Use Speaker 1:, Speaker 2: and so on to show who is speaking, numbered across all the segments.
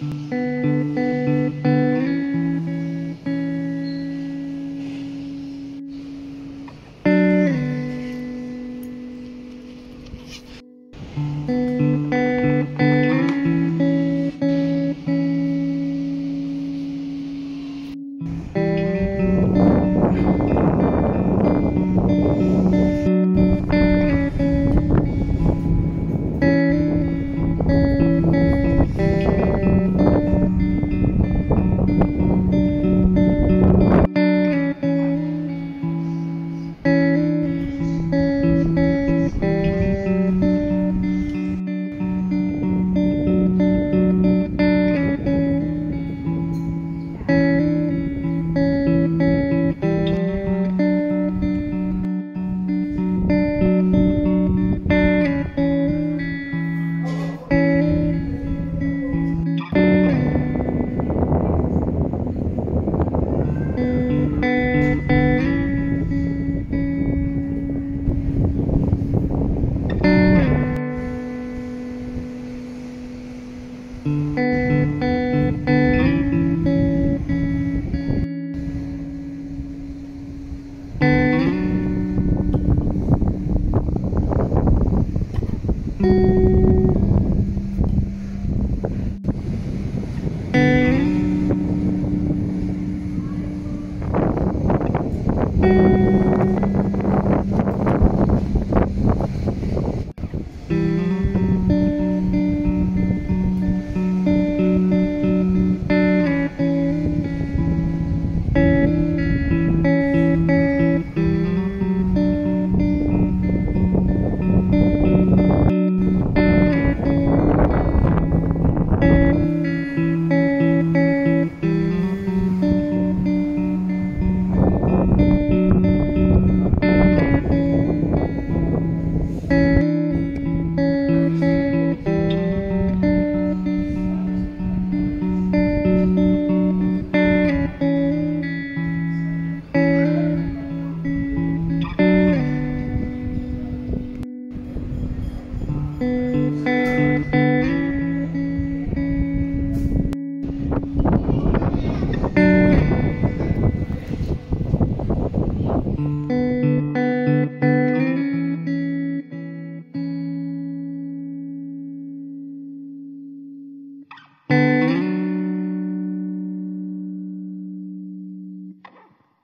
Speaker 1: Música hum. Música hum.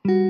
Speaker 1: thank you